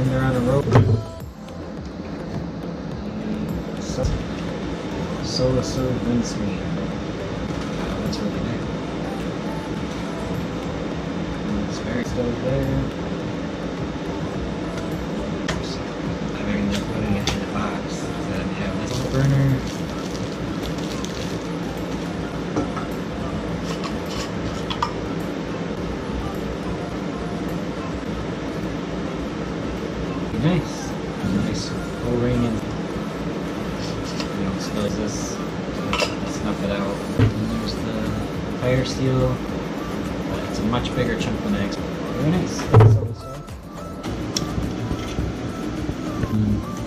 Tinder on a rope. So, Sola serve mincemeat. Wow, that's really nice. It's very still there. I'm Nice. Nice O-ring and you know, expose this, Snuff it out. And there's the fire steel. Uh, it's a much bigger chunk than I expected. Very nice. Mm.